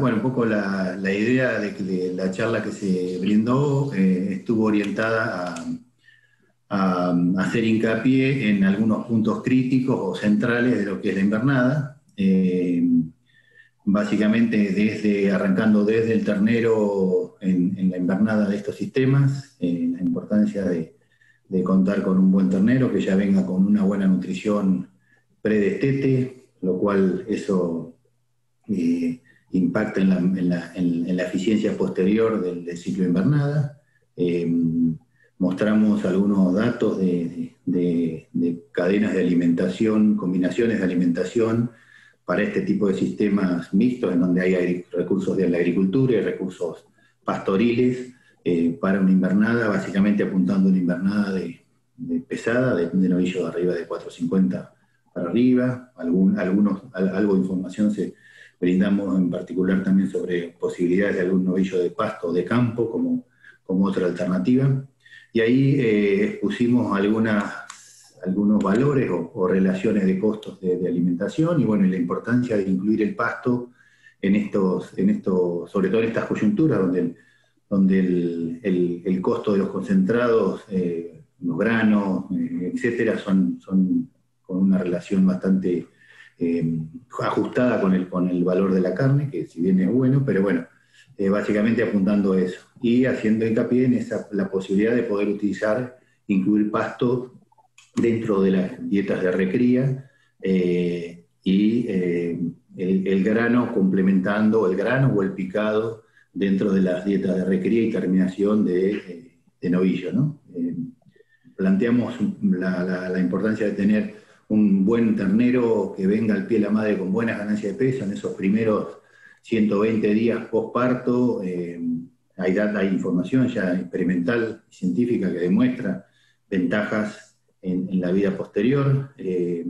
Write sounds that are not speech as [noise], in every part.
bueno, un poco la, idea de, la charla que se brindó eh, estuvo orientada a, hacer hincapié en algunos puntos críticos o centrales de lo que es la invernada. Eh, básicamente desde, arrancando desde el ternero en, la invernada de estos sistemas, eh, la importancia de, contar con un buen ternero que ya venga con una buena nutrición predestete, lo cual eso impacta en la, eficiencia posterior del, ciclo de invernada. Eh, mostramos algunos datos de, cadenas de alimentación, combinaciones de alimentación para este tipo de sistemas mixtos, en donde hay recursos de la agricultura y recursos pastoriles, eh, para una invernada, básicamente apuntando una invernada de, pesada, de, de novillo de arriba de 450 para arriba, algún, algunos, algo de información se, brindamos en particular también sobre posibilidades de algún novillo de pasto de campo como, como otra alternativa. Y ahí eh, expusimos algunos valores o, relaciones de costos de, alimentación y bueno, la importancia de incluir el pasto en estos, en estos sobre todo en estas coyunturas donde el, donde el, el, costo de los concentrados, eh, los granos, eh, etcétera, son, son con una relación bastante eh, ajustada con el, con el valor de la carne, que si bien es bueno, pero bueno, eh, básicamente apuntando a eso. Y haciendo hincapié en esa, la posibilidad de poder utilizar, incluir pasto dentro de las dietas de recría eh, y el, grano complementando el grano o el picado dentro de las dietas de recría y terminación de, novillo. ¿no? planteamos la, la importancia de tener un buen ternero que venga al pie de la madre con buenas ganancias de peso en esos primeros 120 días post-parto. Eh, hay, data, hay información ya experimental y científica que demuestra ventajas en, la vida posterior. Eh,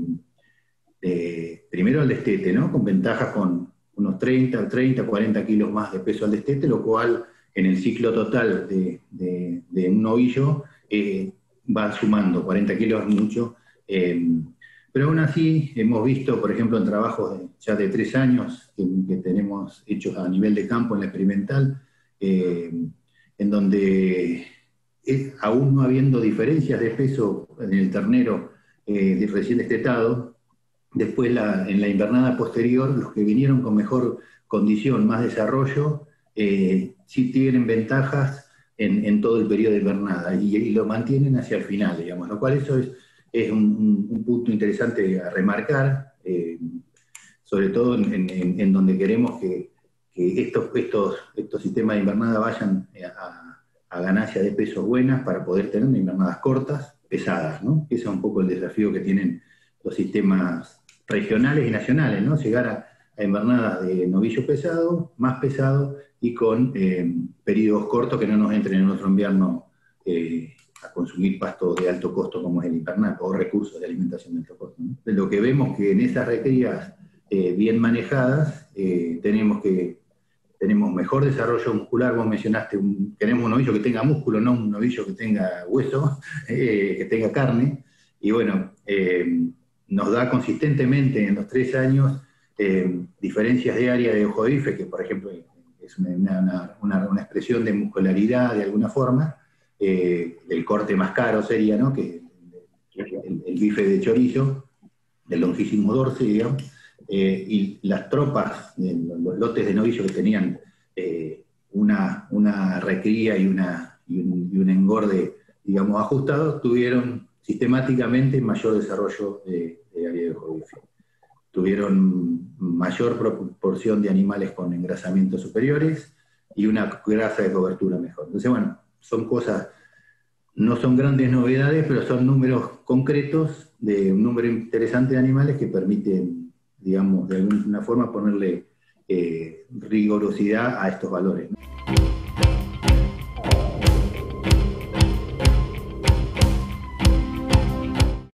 primero el destete, ¿no? Con ventajas con unos 30, 30, 40 kilos más de peso al destete, lo cual en el ciclo total de, un novillo eh, va sumando, 40 kilos es mucho, pero aún así hemos visto, por ejemplo, en trabajos ya de tres años que, tenemos hechos a nivel de campo en la experimental, eh, en donde aún no habiendo diferencias de peso en el ternero eh, recién destetado, después en la invernada posterior, los que vinieron con mejor condición, más desarrollo, eh, sí tienen ventajas en, todo el periodo de invernada y, y, lo mantienen hacia el final, digamos, lo cual eso es es un, punto interesante a remarcar, eh, sobre todo en, donde queremos que, estos, estos, estos, sistemas de invernada vayan a, a ganancias de pesos buenas para poder tener invernadas cortas, pesadas, ¿no? Ese es un poco el desafío que tienen los sistemas regionales y nacionales, ¿no? Llegar a, invernadas de novillo pesado, más pesado y con eh, periodos cortos que no nos entren en otro invierno eh, a consumir pasto de alto costo como es el invernal o recursos de alimentación de alto costo. Lo que vemos que en esas recrías eh, bien manejadas eh, tenemos que tenemos mejor desarrollo muscular, vos mencionaste, un, queremos un novillo que tenga músculo, no un novillo que tenga hueso, [laughs] eh, que tenga carne, y bueno, nos da consistentemente en los tres años diferencias de área de ojo de bife, que por ejemplo es una, una expresión de muscularidad de alguna forma, eh, el corte más caro sería, ¿no? Que el, bife de chorizo, del longísimo dorse, digamos, eh, y las tropas, los lotes de novillo que tenían eh, una, una recría y, una, y, un, engorde, digamos, ajustado, tuvieron sistemáticamente mayor desarrollo de, de bife. Tuvieron mayor proporción de animales con engrasamientos superiores y una grasa de cobertura mejor. Entonces, bueno, son cosas, no son grandes novedades, pero son números concretos de un número interesante de animales que permiten, digamos, de alguna forma ponerle eh, rigurosidad a estos valores.